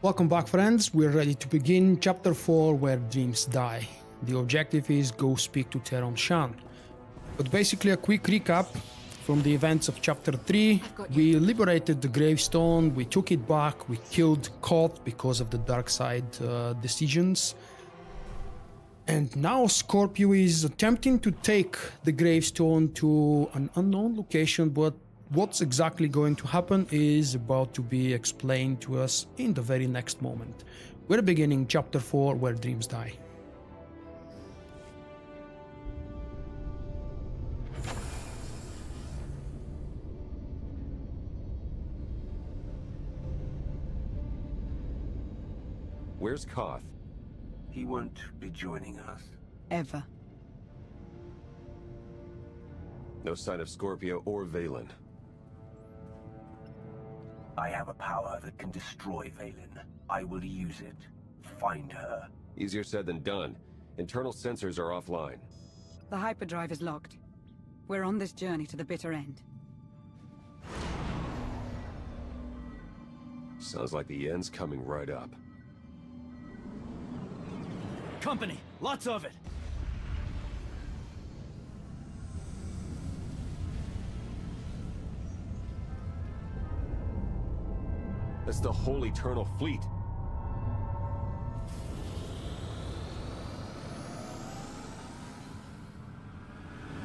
Welcome back, friends. We're ready to begin chapter 4 Where Dreams Die. The objective is go speak to Theron Shan. But basically, a quick recap from the events of chapter 3. We liberated the gravestone, we took it back, we killed Koth because of the dark side uh, decisions. And now Scorpio is attempting to take the gravestone to an unknown location, but What's exactly going to happen is about to be explained to us in the very next moment. We're beginning chapter 4 Where Dreams Die. Where's Koth? He won't be joining us. Ever. No sign of Scorpio or Vaylin. I have a power that can destroy Vaylin. I will use it. Find her. Easier said than done. Internal sensors are offline. The hyperdrive is locked. We're on this journey to the bitter end. Sounds like the end's coming right up. Company! Lots of it! That's the whole Eternal Fleet.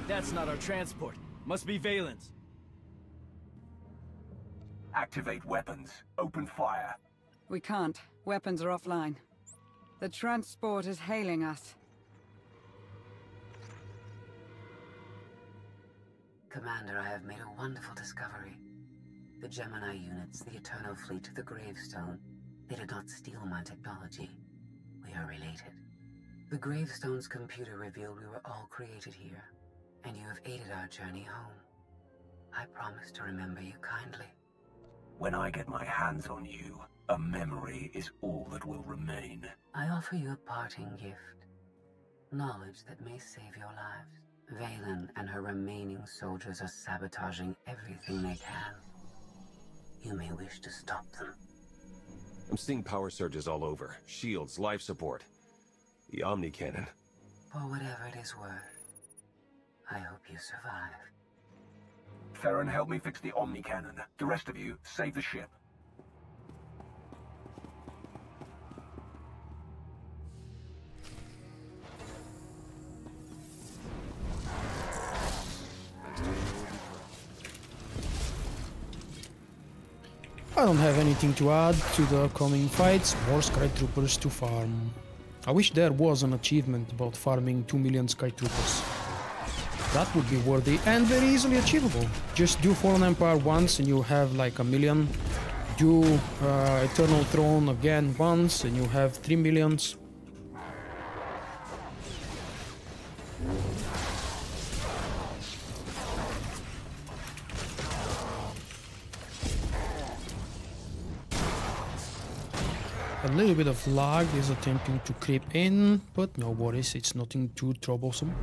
That's not our transport. Must be Vaylin's. Activate weapons. Open fire. We can't. Weapons are offline. The transport is hailing us. Commander, I have made a wonderful discovery. The Gemini units, the Eternal Fleet, the Gravestone, they did not steal my technology. We are related. The Gravestone's computer revealed we were all created here, and you have aided our journey home. I promise to remember you kindly. When I get my hands on you, a memory is all that will remain. I offer you a parting gift. Knowledge that may save your lives. Vaylin and her remaining soldiers are sabotaging everything they can. You may wish to stop them. I'm seeing power surges all over. Shields, life support. The Omni Cannon. For whatever it is worth, I hope you survive. Theron, help me fix the Omni Cannon. The rest of you, save the ship. I don't have anything to add to the upcoming fights, more Skytroopers to farm. I wish there was an achievement about farming 2 million Skytroopers. That would be worthy and very easily achievable. Just do Fallen Empire once and you have like a million. Do uh, Eternal Throne again once and you have 3 millions. Little bit of lag is attempting to creep in, but no worries, it's nothing too troublesome.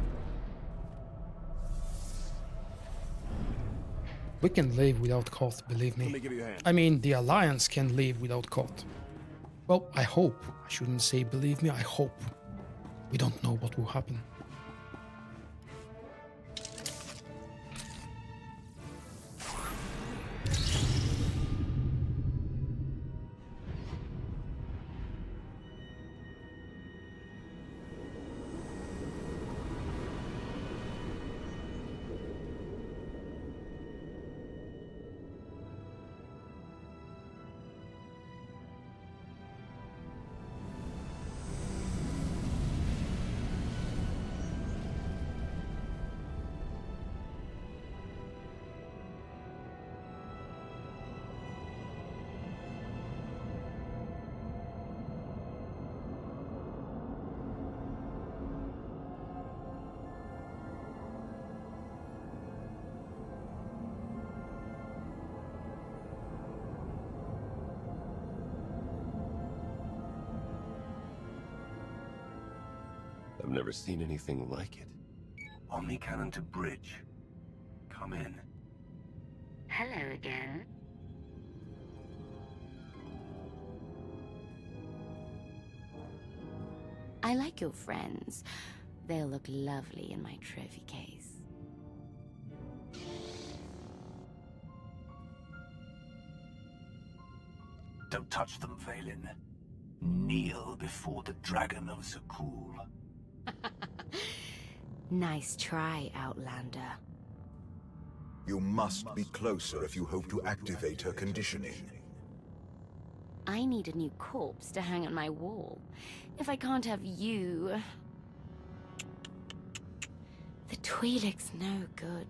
We can live without Koth, believe me. me I mean, the Alliance can live without Koth. Well, I hope. I shouldn't say believe me, I hope. We don't know what will happen. Never seen anything like it. Omni Cannon to bridge. Come in. Hello again. I like your friends. They'll look lovely in my trophy case. Don't touch them, Vaylin. Kneel before the Dragon of Zakuul. Nice try, Outlander. You must be closer if you hope to activate her conditioning. I need a new corpse to hang on my wall. If I can't have you... The Twi'lek's no good.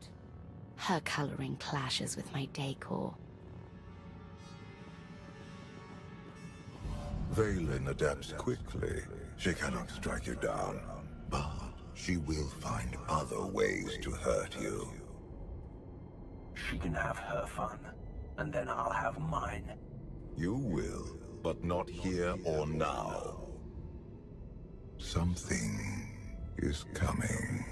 Her coloring clashes with my decor. Vaylin adapts quickly. She cannot strike you down, but she will find other ways to hurt you. She can have her fun, and then I'll have mine. You will, but not here or now. Something is coming.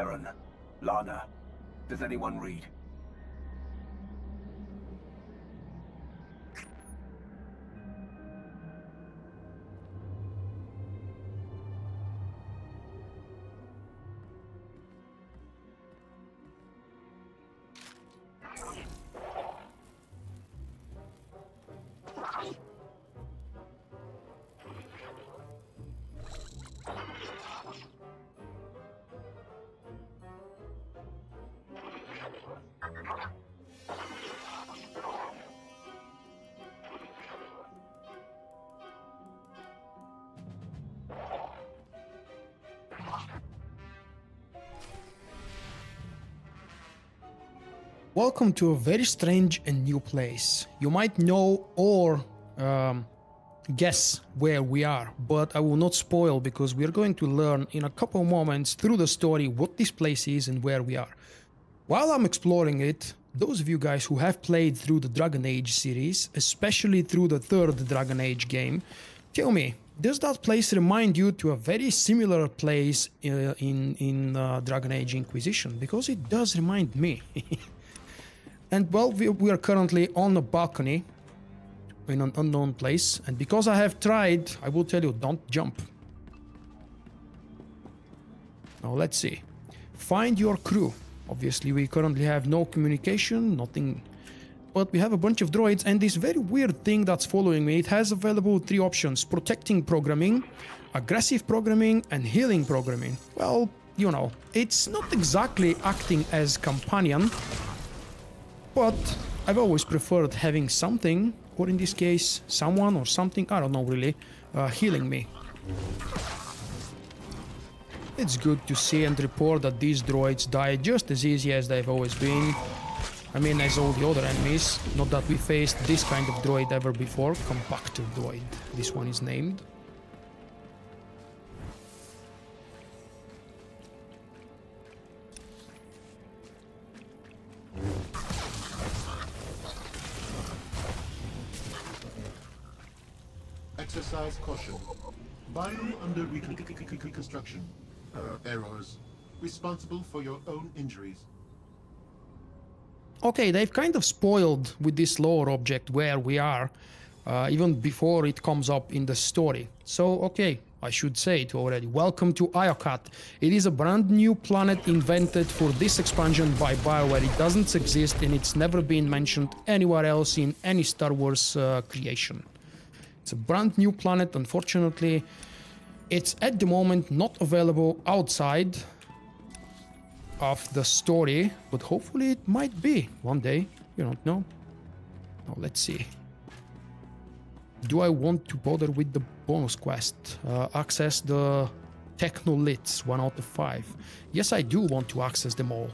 Varen, Lana, does anyone read? Welcome to a very strange and new place. You might know or um, guess where we are, but I will not spoil because we are going to learn in a couple moments through the story what this place is and where we are. While I'm exploring it, those of you guys who have played through the Dragon Age series, especially through the third Dragon Age game, tell me, does that place remind you to a very similar place uh, in in uh, Dragon Age Inquisition? Because it does remind me. and well, we, we are currently on a balcony in an unknown place, and because I have tried, I will tell you, don't jump. Now let's see. Find your crew. Obviously, we currently have no communication, nothing but we have a bunch of droids and this very weird thing that's following me. It has available three options, protecting programming, aggressive programming, and healing programming. Well, you know, it's not exactly acting as companion, but I've always preferred having something, or in this case, someone or something, I don't know really, uh, healing me. It's good to see and report that these droids die just as easy as they've always been. I mean, as all the other enemies, not that we faced this kind of droid ever before, compactor droid, this one is named. Reconstruction. Errors. Responsible for your own injuries. Okay, they've kind of spoiled with this lower object where we are, uh, even before it comes up in the story. So, okay, I should say it already. Welcome to Iokath. It is a brand new planet invented for this expansion by BioWare. It doesn't exist and it's never been mentioned anywhere else in any Star Wars uh, creation. It's a brand new planet. Unfortunately, it's at the moment not available outside of the story, but hopefully it might be one day. You don't know. Now let's see. Do I want to bother with the bonus quest? Uh, access the Technoliths, one out of five. Yes, I do want to access them all.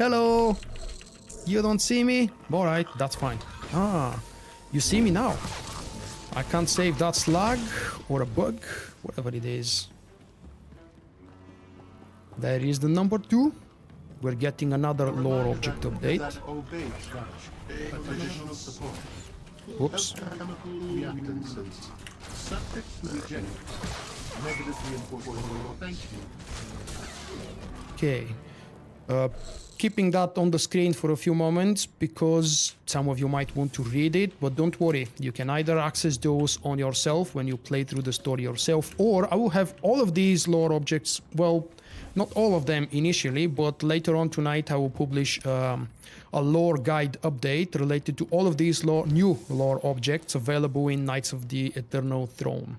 Hello! You don't see me? Alright, that's fine. Ah, you see me now. I can't save that slug or a bug, whatever it is. There is the number two. We're getting another lore object update. That obey Additional support. Oops. Chemical reactances. Subject rejected. Negative reinforcement. Thank you. Okay. Uh, keeping that on the screen for a few moments because some of you might want to read it, but don't worry. You can either access those on yourself when you play through the story yourself, or I will have all of these lore objects, well, not all of them initially, but later on tonight I will publish um, a lore guide update related to all of these lore, new lore objects available in Knights of the Eternal Throne.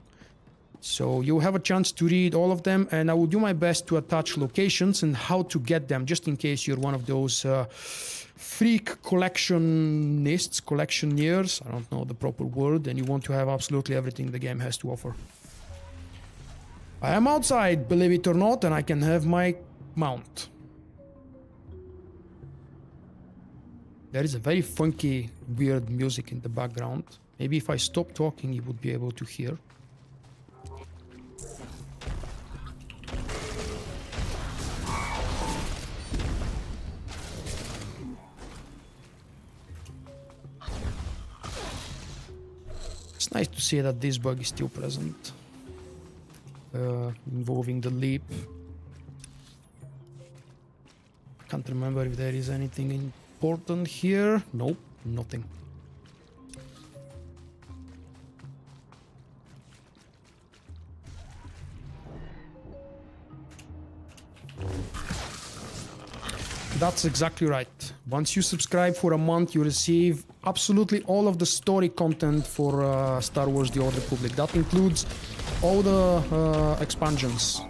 So you'll have a chance to read all of them, and I will do my best to attach locations and how to get them, just in case you're one of those uh, freak collectionists, collectioneers. I don't know the proper word, and you want to have absolutely everything the game has to offer. I am outside, believe it or not, and I can have my mount. There is a very funky, weird music in the background. Maybe if I stop talking, you would be able to hear. Nice to see that this bug is still present. Uh, involving the leap. Can't remember if there is anything important here. Nope, nothing. That's exactly right. Once you subscribe for a month, you receive absolutely all of the story content for uh, Star Wars The Old Republic. That includes all the uh, expansions.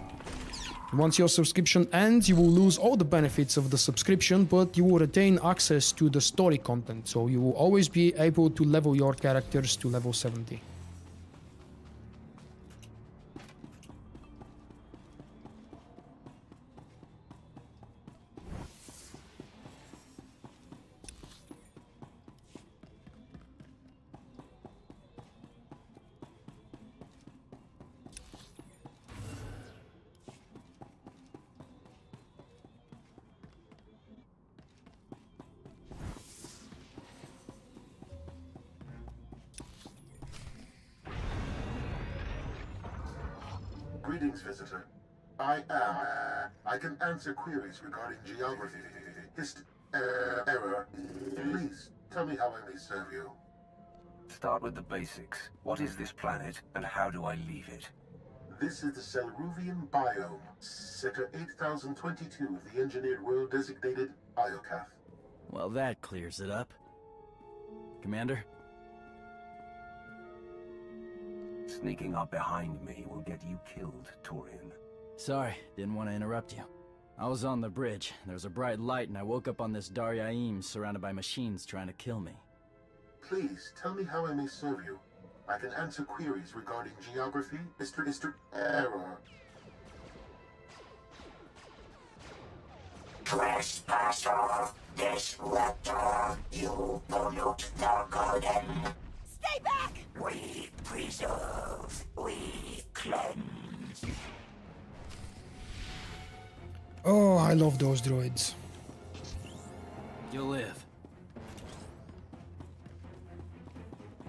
Once your subscription ends, you will lose all the benefits of the subscription, but you will retain access to the story content, so you will always be able to level your characters to level 70. Answer queries regarding geography, hist, uh, error. Please tell me how I may serve you. Start with the basics. What is this planet, and how do I leave it? This is the Selruvian biome, Sector 8022 of the engineered world designated Iokath. Well, that clears it up. Commander? Sneaking up behind me will get you killed, Torian. Sorry, didn't want to interrupt you. I was on the bridge. There was a bright light, and I woke up on this Daryaim surrounded by machines trying to kill me. Please tell me how I may serve you. I can answer queries regarding geography, Mr. Mr. error. Trespasser, disruptor, you pollute the garden. Stay back! We preserve, we cleanse. Oh, I love those droids. You'll live.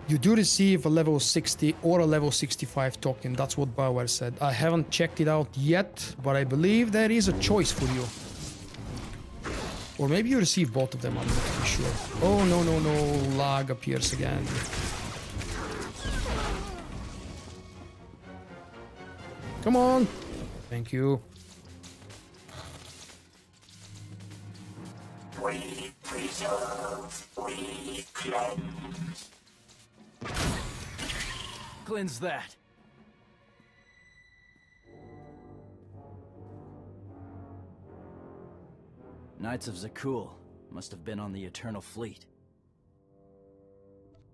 You do receive a level 60 or a level 65 token. That's what BioWare said. I haven't checked it out yet, but I believe there is a choice for you. Or maybe you receive both of them, I'm not too sure. Oh, no, no, no. Lag appears again. Come on. Thank you. Preserve, we cleanse. Cleanse that. Knights of Zakul must have been on the Eternal Fleet.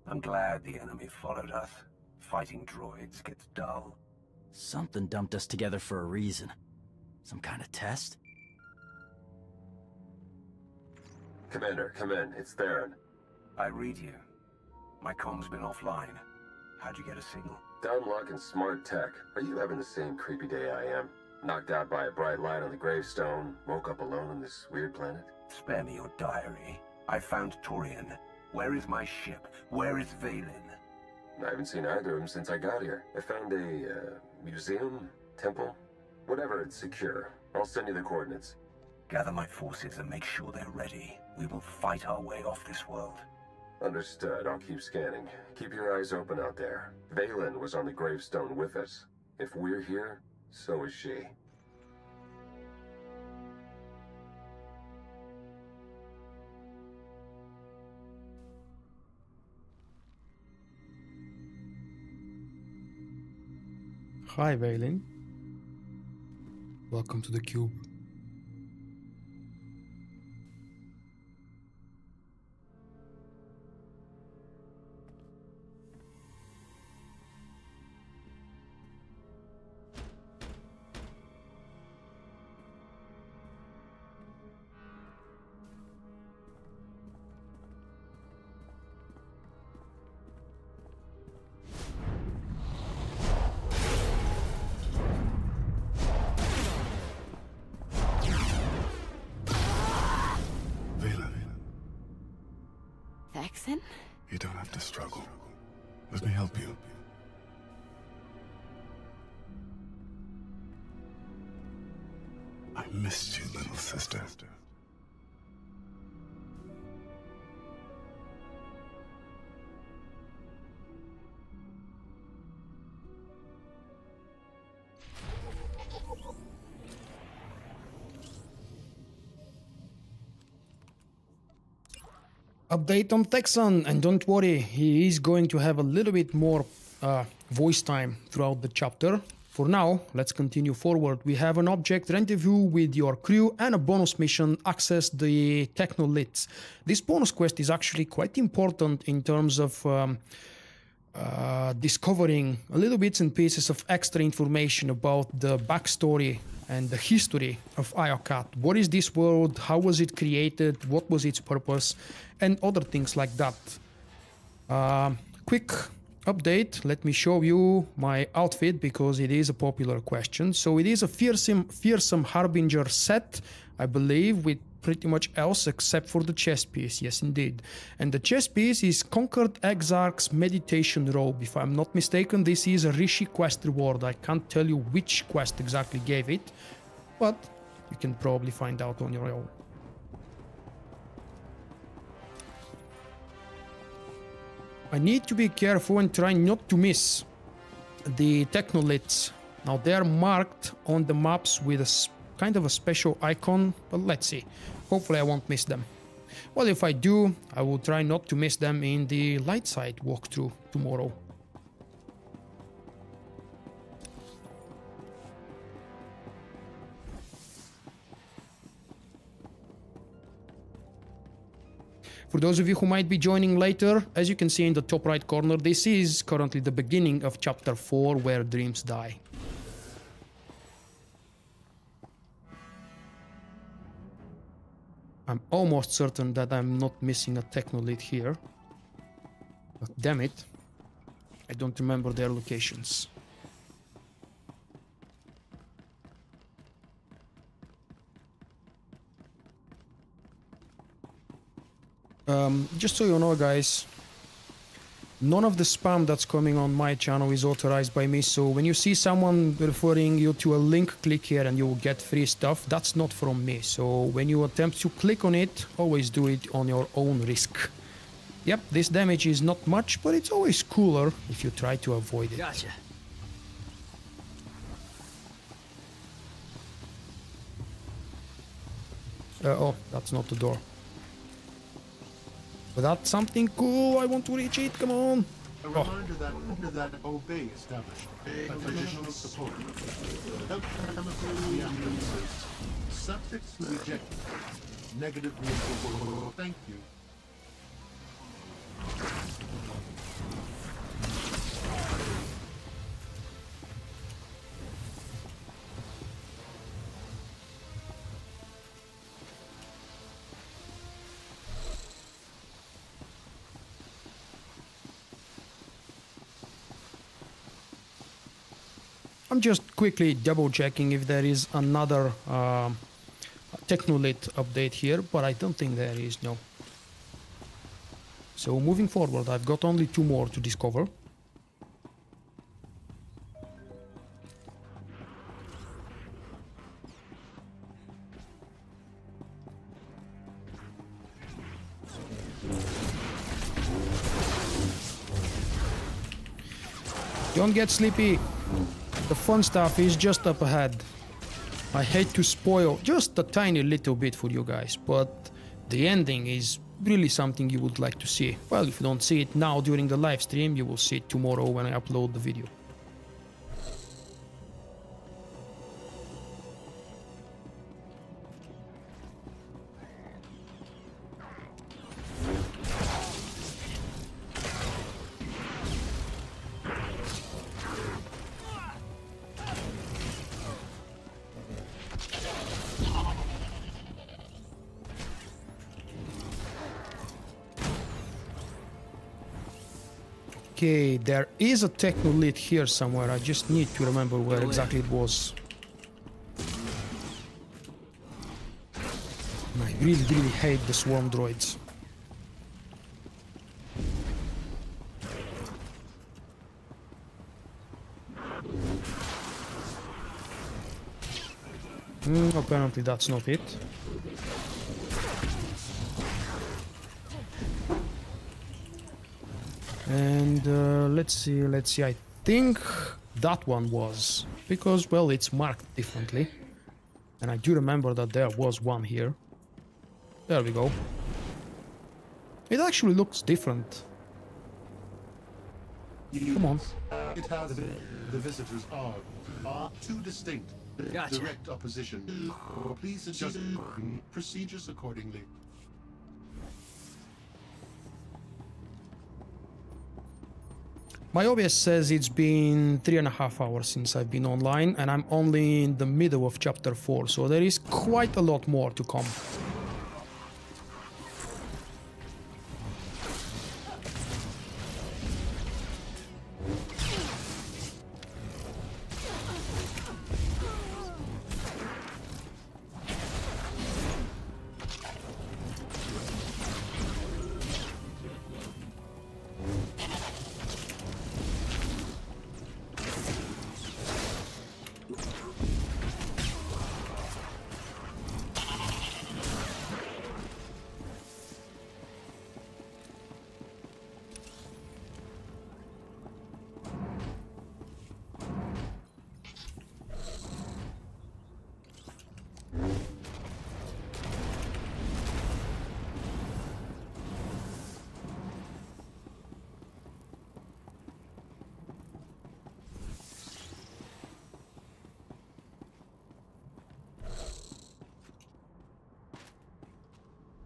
I'm glad the enemy followed us. Fighting droids gets dull. Something dumped us together for a reason. Some kind of test? Commander, come in. It's Theron. I read you. My comm's been offline. How'd you get a signal? Downlock and smart tech. Are you having the same creepy day I am? Knocked out by a bright light on the gravestone, woke up alone on this weird planet? Spare me your diary. I found Torian. Where is my ship? Where is Vaylin? I haven't seen either of them since I got here. I found a, uh, museum? Temple? Whatever, it's secure. I'll send you the coordinates. Gather my forces and make sure they're ready. We will fight our way off this world. Understood. I'll keep scanning. Keep your eyes open out there. Vaylin was on the gravestone with us. If we're here, so is she. Hi, Vaylin. Welcome to the cube. Thexan? you don't have to struggle. Let me help you. Update on Thexan, and don't worry, he is going to have a little bit more uh, voice time throughout the chapter. For now, let's continue forward. We have an object rendezvous with your crew and a bonus mission access the Technoliths. This bonus quest is actually quite important in terms of um, uh, discovering a little bits and pieces of extra information about the backstory and the history of Iokath. What is this world? How was it created? What was its purpose? And other things like that. Uh, quick update. Let me show you my outfit because it is a popular question. So it is a fearsome, fearsome harbinger set, I believe, with pretty much else except for the chest piece. Yes, indeed. And the chest piece is Conquered Exarch's Meditation Robe. If I'm not mistaken, this is a Rishi quest reward. I can't tell you which quest exactly gave it, but you can probably find out on your own. I need to be careful and try not to miss the technoliths. Now they're marked on the maps with a kind of a special icon, but let's see. Hopefully I won't miss them. Well, if I do, I will try not to miss them in the light side walkthrough tomorrow. For those of you who might be joining later, as you can see in the top right corner, this is currently the beginning of chapter 4 where dreams die. I'm almost certain that I'm not missing a technolith here. But damn it, I don't remember their locations. Um, just so you know, guys, none of the spam that's coming on my channel is authorized by me. So when you see someone referring you to a link, click here and you will get free stuff. That's not from me. So when you attempt to click on it, always do it on your own risk. Yep, this damage is not much, but it's always cooler if you try to avoid it. Gotcha. Uh, oh, that's not the door. That's something cool. I want to reach it. Come on. A reminder that under that obey established additional support. Chemical. Subjects rejected. Negative. Thank you. I'm just quickly double checking if there is another um, Technolith update here, but I don't think there is, no. So moving forward, I've got only two more to discover. Don't get sleepy. The fun stuff is just up ahead. I hate to spoil just a tiny little bit for you guys, but the ending is really something you would like to see. Well, if you don't see it now during the live stream, you will see it tomorrow when I upload the video. Okay, there is a technolith here somewhere. I just need to remember where exactly it was. I really, really hate the swarm droids. Mm, apparently that's not it. And uh, let's see, let's see, I think that one was, because, well, it's marked differently. And I do remember that there was one here. There we go. It actually looks different. Come on. It has the visitors are are too distinct. Gotcha. Direct opposition. Please adjust procedures accordingly. My OBS says it's been three and a half hours since I've been online, and I'm only in the middle of chapter 4, so there is quite a lot more to come.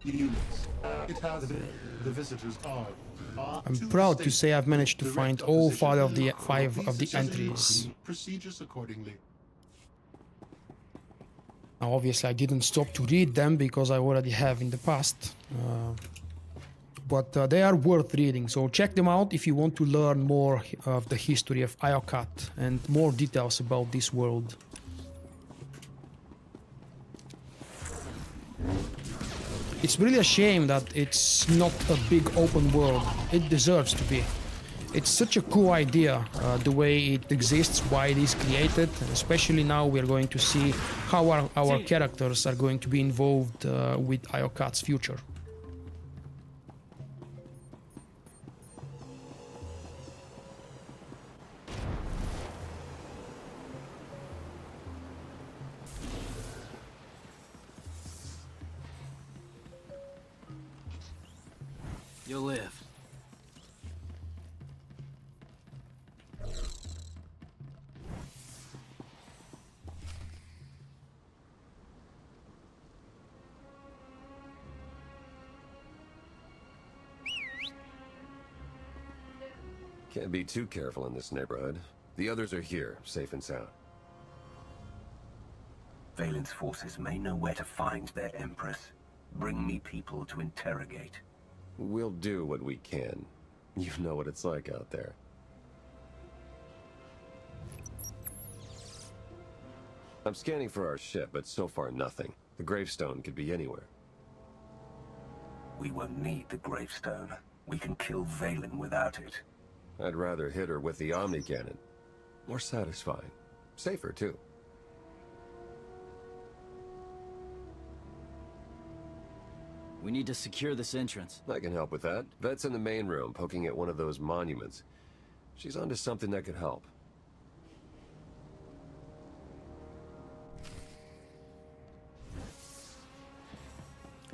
Units. It has the visitors are. are I'm too proud to say I've managed to find all five of the five of the entries. Procedures accordingly. Now, obviously, I didn't stop to read them because I already have in the past. Uh, but uh, they are worth reading, so check them out if you want to learn more of the history of Iokath and more details about this world. It's really a shame that it's not a big open world. It deserves to be. It's such a cool idea, uh, the way it exists, why it is created, and especially now we're going to see how our, our characters are going to be involved uh, with Iokath's future. Be too careful in this neighborhood. The others are here, safe and sound. Vaylin's forces may know where to find their Empress. Bring me people to interrogate. We'll do what we can. You know what it's like out there. I'm scanning for our ship, but so far nothing. The gravestone could be anywhere. We won't need the gravestone. We can kill Vaylin without it. I'd rather hit her with the Omni Cannon. More satisfying. Safer, too. We need to secure this entrance. I can help with that. Vette's in the main room, poking at one of those monuments. She's onto something that could help.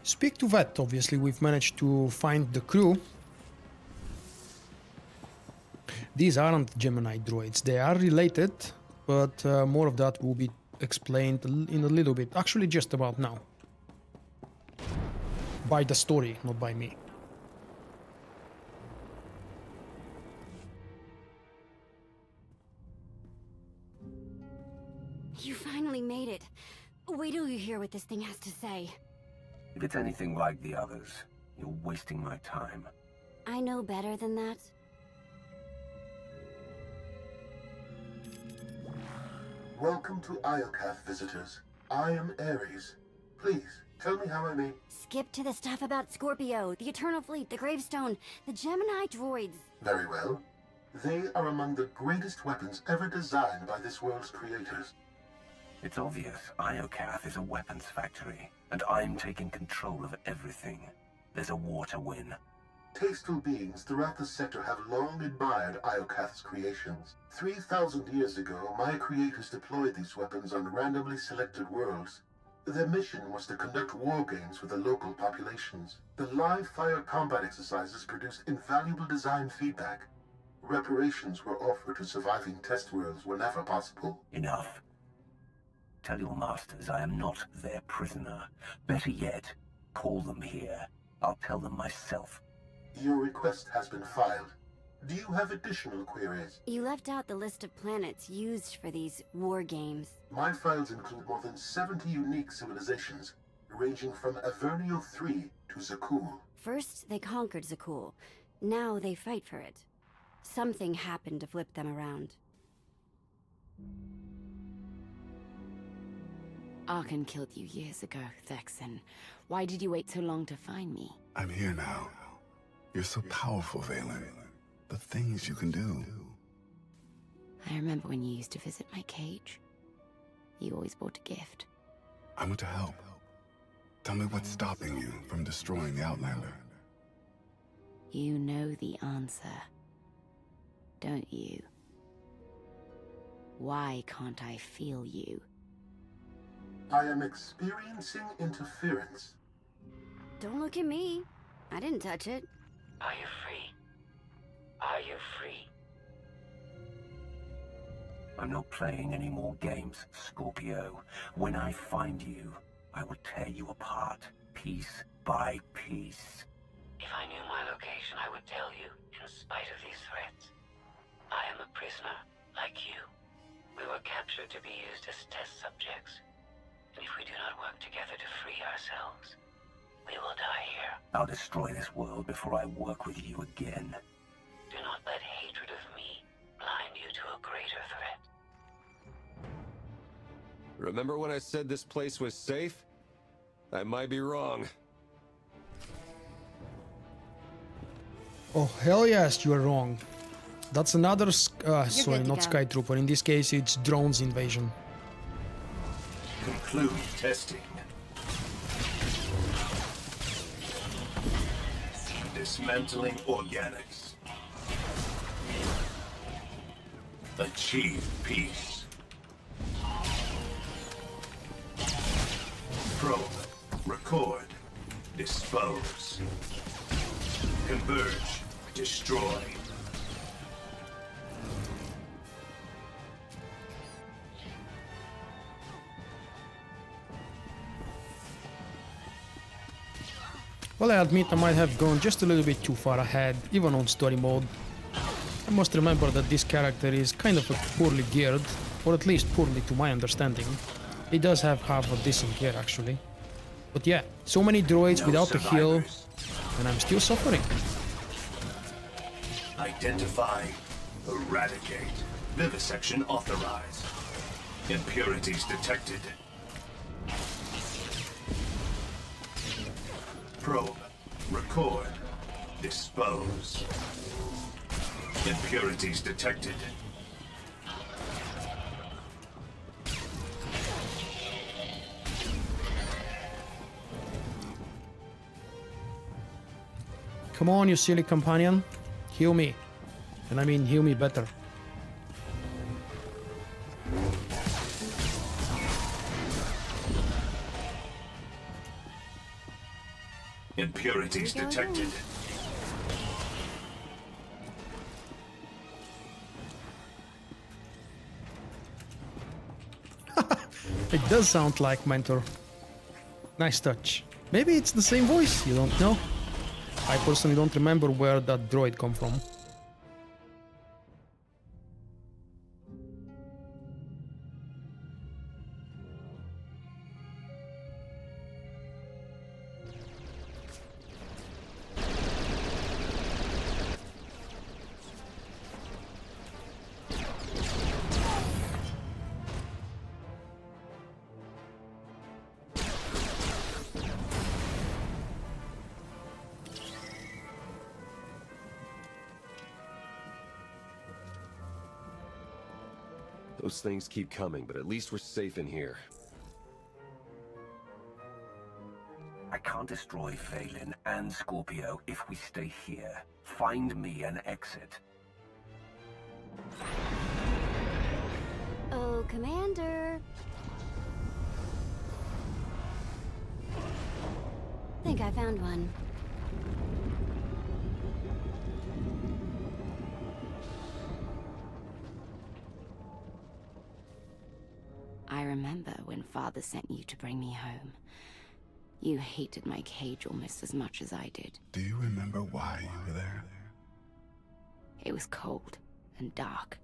Speak to Vet, obviously. We've managed to find the crew. These aren't Gemini droids. They are related, but uh, more of that will be explained in a little bit. Actually, just about now. By the story, not by me. You finally made it. Wait till you hear what this thing has to say. If it's anything like the others, you're wasting my time. I know better than that. Welcome to Iokath, visitors. I am Ares. Please, tell me how I may... Skip to the stuff about Scorpio, the Eternal Fleet, the Gravestone, the Gemini droids. Very well. They are among the greatest weapons ever designed by this world's creators. It's obvious Iokath is a weapons factory, and I'm taking control of everything. There's a war to win. Tasteful beings throughout the sector have long admired Iokath's creations. 3,000 years ago, my creators deployed these weapons on randomly selected worlds. Their mission was to conduct war games with the local populations. The live fire combat exercises produced invaluable design feedback. Reparations were offered to surviving test worlds whenever possible. Enough. Tell your masters I am not their prisoner. Better yet, call them here. I'll tell them myself. Your request has been filed. Do you have additional queries? You left out the list of planets used for these war games. My files include more than 70 unique civilizations, ranging from Avernio 3 to Zakuul. First, they conquered Zakuul. Now they fight for it. Something happened to flip them around. Arcann killed you years ago, Thexan. Why did you wait so long to find me? I'm here now. You're so powerful, Vaylin. The things you can do. I remember when you used to visit my cage. You always brought a gift. I want to help. Tell me what's stopping you from destroying the Outlander. You know the answer. Don't you? Why can't I feel you? I am experiencing interference. Don't look at me. I didn't touch it. Are you free? Are you free? I'm not playing any more games, Scorpio. When I find you, I will tear you apart, piece by piece. If I knew my location, I would tell you, in spite of these threats. I am a prisoner, like you. We were captured to be used as test subjects. And if we do not work together to free ourselves, we will die here. I'll destroy this world before I work with you again. Do not let hatred of me blind you to a greater threat. Remember when I said this place was safe? I might be wrong. Oh, hell yes, you are wrong. That's another, uh, sorry, not go. Sky Trooper. In this case, it's drones invasion. Conclude testing. Dismantling organics. Achieve peace. Probe. Record. Dispose. Converge. Destroy. Well, I admit I might have gone just a little bit too far ahead, even on story mode. I must remember that this character is kind of a poorly geared, or at least poorly to my understanding. He does have half a decent gear actually. But yeah, so many droids No without a heal, and I'm still suffering. Identify. Eradicate. Vivisection authorized. Impurities detected. Probe. Record. Dispose. Impurities detected. Come on, you silly companion. Heal me. And I mean heal me better. Impurities detected. It does sound like Mentor. Nice touch. Maybe it's the same voice, you don't know? I personally don't remember where that droid come from. Those things keep coming, but at least we're safe in here. I can't destroy Vaylin and Scorpio if we stay here. Find me an exit. Oh, Commander. Think I found one. Remember when Father sent you to bring me home. You hated my cage almost as much as I did. Do you remember why you were there? It was cold and dark.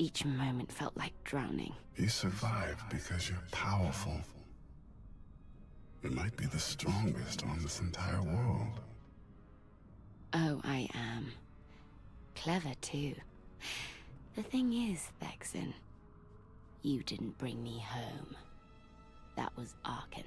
Each moment felt like drowning. You survived because you're powerful. You might be the strongest on this entire world. Oh, I am. Clever, too. The thing is, Thexan, you didn't bring me home. That was Arcann.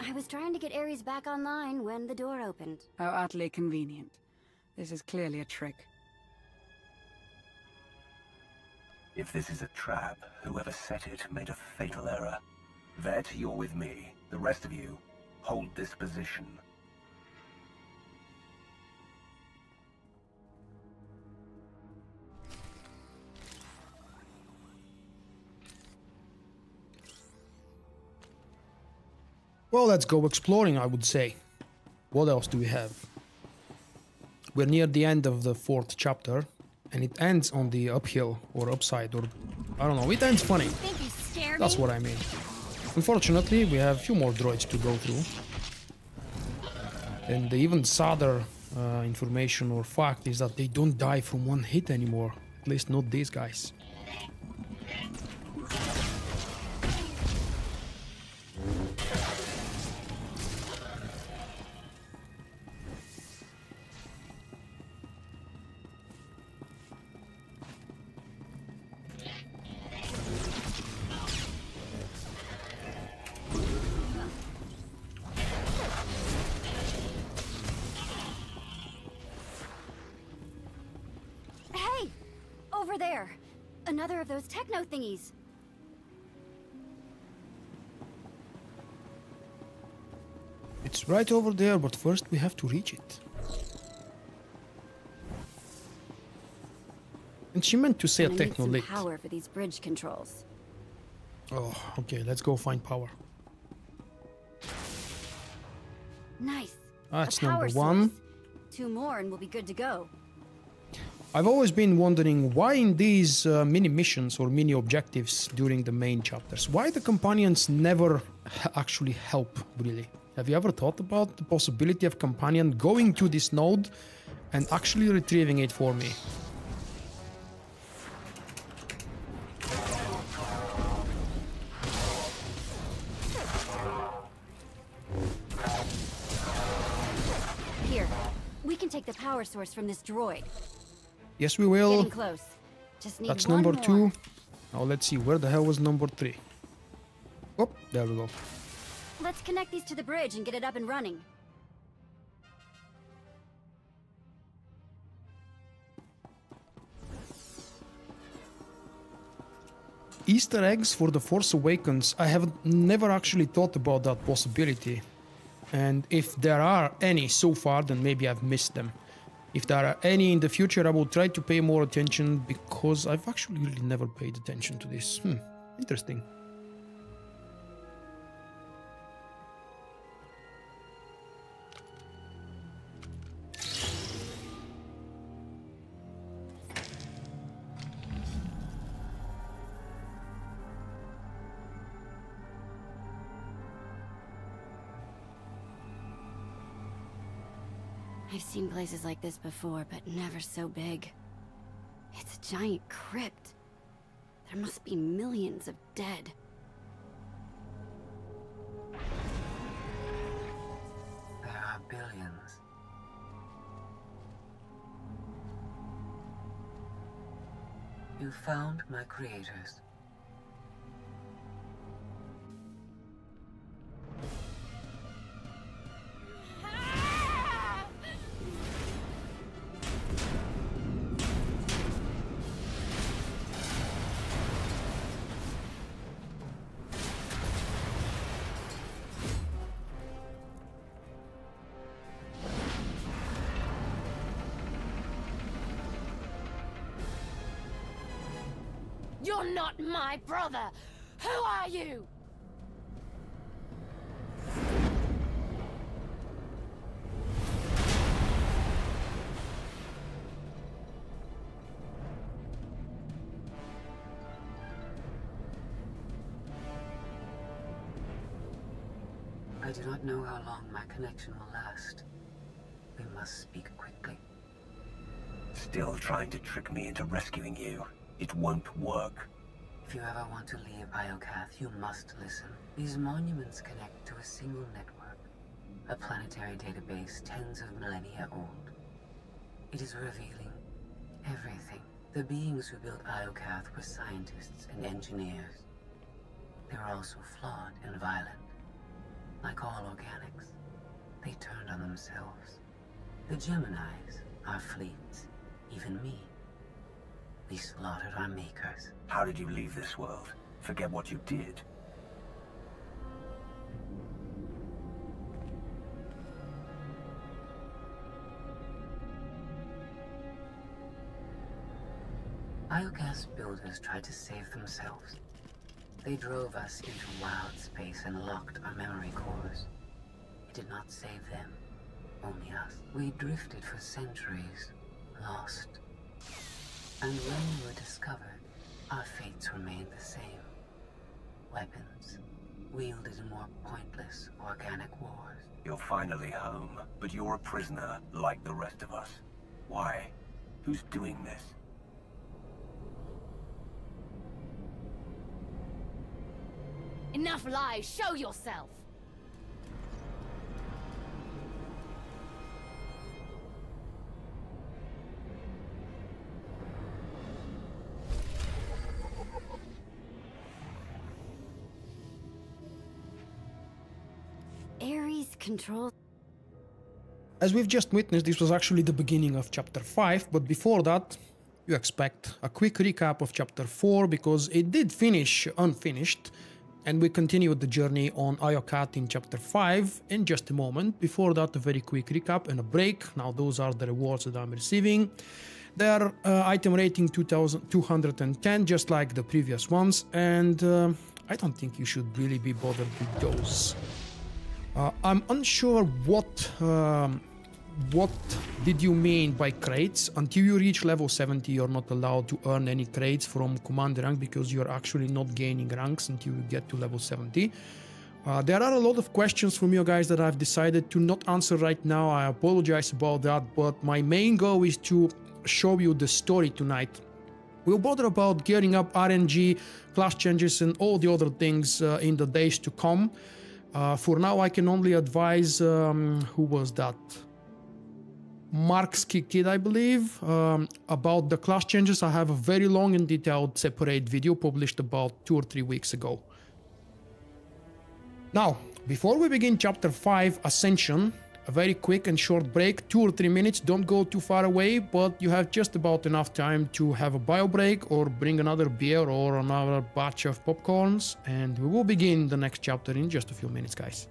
I was trying to get Ares back online when the door opened. How utterly convenient. This is clearly a trick. If this is a trap, whoever set it made a fatal error. Vette, you're with me. The rest of you, hold this position. Well, let's go exploring, I would say. What else do we have? We're near the end of the fourth chapter, and it ends on the uphill or upside, or I don't know. It ends funny. Think you scared That's what I mean. Unfortunately, we have a few more droids to go through. And the even sadder uh, information or fact is that they don't die from one hit anymore. At least not these guys. Over there! Another of those techno thingies! It's right over there, but first we have to reach it. And she meant to say a techno power for these bridge controls. Oh, okay, let's go find power. Nice. That's number one. source. Two more and we'll be good to go. I've always been wondering why in these uh, mini missions or mini objectives during the main chapters, why the companions never actually help, really. Have you ever thought about the possibility of companion going to this node and actually retrieving it for me? Here, we can take the power source from this droid. Yes, we will. Close. Just need That's number more. two. Now let's see, where the hell was number three? Oh, there we go. Let's connect these to the bridge and get it up and running. Easter eggs for The Force Awakens. I have never actually thought about that possibility. And if there are any so far, then maybe I've missed them. If there are any in the future, I will try to pay more attention because I've actually really never paid attention to this. Hmm, interesting. Places like this before, but never so big. It's a giant crypt. There must be millions of dead. There are billions. You found my creators. You're not my brother! Who are you? I do not know how long my connection will last. We must speak quickly. Still trying to trick me into rescuing you. It won't work. If you ever want to leave Iokath, you must listen. These monuments connect to a single network, a planetary database tens of millennia old. It is revealing everything. The beings who built Iokath were scientists and engineers. They were also flawed and violent. Like all organics, they turned on themselves. The Geminis, our fleets, even me. We slaughtered our makers. How did you leave this world? Forget what you did. Iokath's builders tried to save themselves. They drove us into wild space and locked our memory cores. It did not save them, only us. We drifted for centuries, lost. And when we were discovered, our fates remained the same. Weapons, wielded in more pointless organic wars. You're finally home, but you're a prisoner like the rest of us. Why? Who's doing this? Enough lies, show yourself! Control. As we've just witnessed, this was actually the beginning of chapter 5, but before that, you expect a quick recap of chapter 4 because it did finish unfinished, and we continued the journey on Iokath in chapter 5 in just a moment. Before that, a very quick recap and a break. Now, those are the rewards that I'm receiving. Their uh, item rating 2210, just like the previous ones, and uh, I don't think you should really be bothered with those. Uh, I'm unsure what um, what did you mean by crates? Until you reach level 70, you're not allowed to earn any crates from commander rank because you're actually not gaining ranks until you get to level 70. Uh, there are a lot of questions from you guys that I've decided to not answer right now. I apologize about that, but my main goal is to show you the story tonight. We'll bother about gearing up RNG, class changes, and all the other things uh, in the days to come. Uh, for now, I can only advise um, who was that? Mark's Kid, I believe, um, about the class changes. I have a very long and detailed separate video published about two or three weeks ago. Now, before we begin chapter 5, Ascension, a very quick and short break, two or three minutes, don't go too far away, but you have just about enough time to have a bio break or bring another beer or another batch of popcorns, and we will begin the next chapter in just a few minutes, guys.